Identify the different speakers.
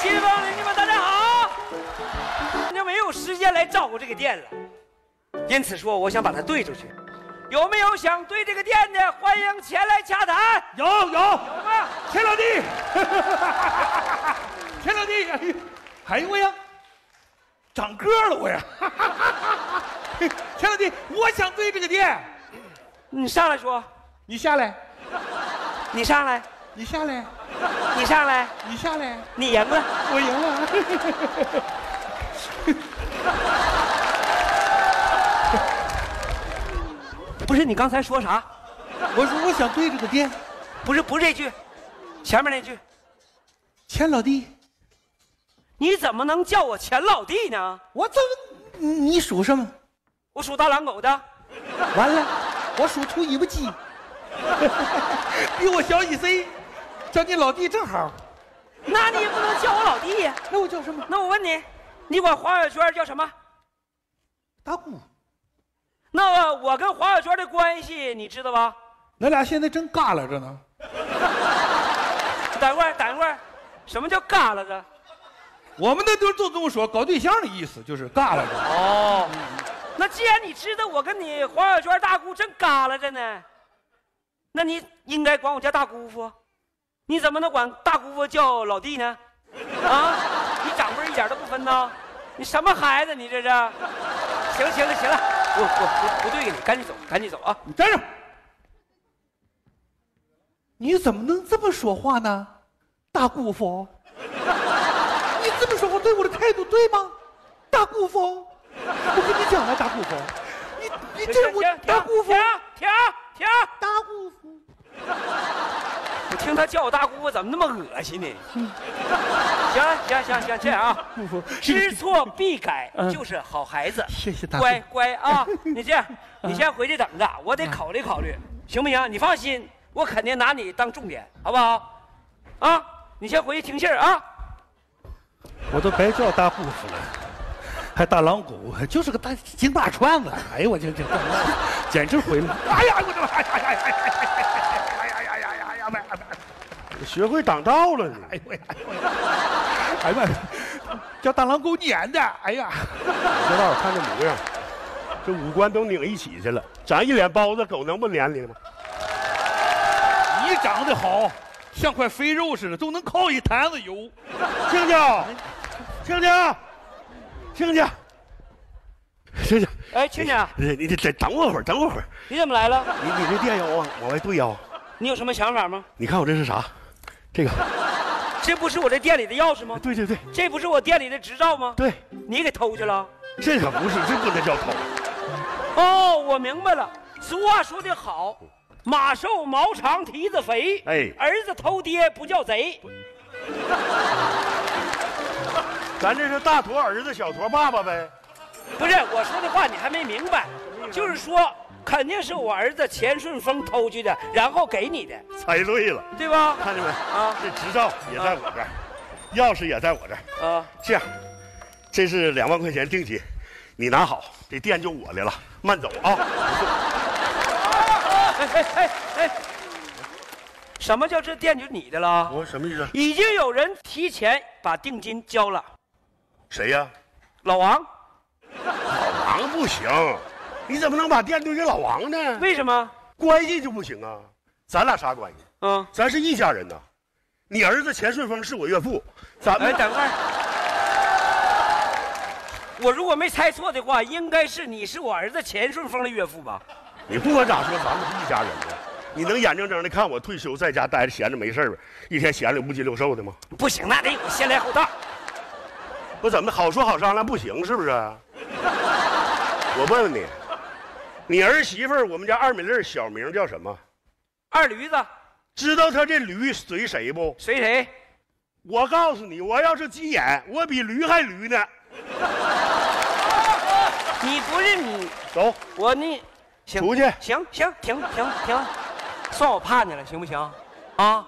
Speaker 1: 街坊邻居们，大家好！就没有时间来照顾这个店了，因此说我想把它兑出去。有没有想兑这个店的？欢迎前来洽谈。
Speaker 2: 有有
Speaker 1: 有吗？
Speaker 2: 田老弟，田老弟，哎呦哎呦我呀，长个儿了我呀！田老弟，我想兑这个店，
Speaker 1: 你上来说，
Speaker 2: 你下来，
Speaker 1: 你上来，
Speaker 2: 你下来，
Speaker 1: 你上来，
Speaker 2: 你下来，
Speaker 1: 你赢了。
Speaker 2: 我赢了。
Speaker 1: 不是你刚才说啥？
Speaker 2: 我说我想对着个店，
Speaker 1: 不是不是这句，前面那句，
Speaker 2: 钱老弟，
Speaker 1: 你怎么能叫我钱老弟呢？
Speaker 2: 我怎么？你你属什么？
Speaker 1: 我属大狼狗的。
Speaker 2: 完了，我属兔尾巴鸡，比我小一岁，叫你老弟正好。
Speaker 1: 那你也不能叫我老弟呀。
Speaker 2: 那我叫什么？
Speaker 1: 那我问你，你管黄小娟叫什么？
Speaker 2: 大姑。
Speaker 1: 那我跟黄小娟的关系你知道吧？
Speaker 2: 咱俩现在正尬拉着呢。
Speaker 1: 等会儿，等会儿，什么叫尬拉着？
Speaker 2: 我们那都都这么说，搞对象的意思就是尬拉着。
Speaker 1: 哦，那既然你知道我跟你黄小娟大姑正嘎拉着呢，那你应该管我叫大姑父，你怎么能管大姑父叫老弟呢？啊，你长辈一点都不分呐？你什么孩子？你这是？行行了行了，我我不不对你，赶紧走，赶紧走啊！
Speaker 2: 你站住！你怎么能这么说话呢，大姑父？你这么说话对我的态度对吗，大姑父？我跟你讲了，大姑父，你你这是我大姑父
Speaker 1: 停，停停！他叫我大姑父，怎么那么恶心呢？行行行行，这样啊，
Speaker 2: 姑父
Speaker 1: 知错必改
Speaker 2: 嗯
Speaker 1: 就是好孩子。
Speaker 2: 谢谢大姑
Speaker 1: 乖乖啊！你这样，你先回去等着，我得考虑考虑，行不行？你放心，我肯定拿你当重点，好不好？啊，你先回去听信儿啊。
Speaker 2: 我都白叫大姑父了，还大狼狗，就是个大金大串子。哎呦我这这，简直毁了！哎呀我这，哎呀呀呀呀呀呀呀呀呀呀呀！
Speaker 3: 学会挡道了你。
Speaker 2: 哎呦喂！哎呀妈呀！叫大狼狗撵的！哎呀！
Speaker 3: 不知道看这模样，这五官都拧一起去了，长一脸包子，狗能不撵你吗？
Speaker 2: 你长得好，像块肥肉似的，都能靠一坛子油。
Speaker 3: 静静，静静，静静，静静。
Speaker 1: 哎，青青，
Speaker 3: 你你得等我会儿，等我会儿。
Speaker 1: 你怎么来了？
Speaker 3: 你你这电要往往外对呀？
Speaker 1: 你有什么想法吗？
Speaker 3: 你看我这是啥？这个，
Speaker 1: 这不是我这店里的钥匙吗？
Speaker 3: 对对对
Speaker 1: 这不是我店里的执照吗？
Speaker 3: 对，
Speaker 1: 你给偷去了？
Speaker 3: 这可不是，这不能叫偷。
Speaker 1: 哦，我明白了。俗话说得好，马瘦毛长蹄子肥。
Speaker 3: 哎
Speaker 1: 儿子偷爹不叫贼。
Speaker 3: 咱这是大坨儿子，小坨爸爸呗。
Speaker 1: 不是我说的话，你还没明白，就是说肯定是我儿子钱顺丰偷去的，然后给你的，
Speaker 3: 猜对了，
Speaker 1: 对吧？
Speaker 3: 看见没？
Speaker 1: 啊
Speaker 3: 这执照也在我这儿，钥匙也在我这儿。
Speaker 1: 啊，
Speaker 3: 这样，这是两万块钱定金，你拿好，这店就我的了。慢走啊！
Speaker 1: 哎哎哎哎，什么叫这店就你的了？
Speaker 3: 我什么意思？
Speaker 1: 已经有人提前把定金交了，
Speaker 3: 谁呀？
Speaker 1: 老王，
Speaker 3: 老王不行，你怎么能把店丢给老王呢？
Speaker 1: 为什么？
Speaker 3: 关系就不行啊！咱俩啥关系？
Speaker 1: 嗯，
Speaker 3: 咱是一家人呐。你儿子钱顺风是我岳父，咱
Speaker 1: 哎，
Speaker 3: 们
Speaker 1: 等会儿，我如果没猜错的话，应该是你是我儿子钱顺风的岳父吧？
Speaker 3: 你不管咋说，咱们是一家人呢。你能眼睁睁的看我退休在家待着闲着没事儿一天闲的五斤六瘦的吗？
Speaker 1: 不行，那得有先来后到。
Speaker 3: 不怎么好说好商量不行是不是？我问问你，你儿媳妇儿我们家二米粒儿小名叫什么？
Speaker 1: 二驴子
Speaker 3: 知道他这驴随谁不？
Speaker 1: 随谁？
Speaker 3: 我告诉你，我要是急眼，我比驴还驴呢。
Speaker 1: 你不是你，
Speaker 3: 走，
Speaker 1: 我你，行
Speaker 3: 出去
Speaker 1: 行行，停停停，算我怕你了，行不行？啊，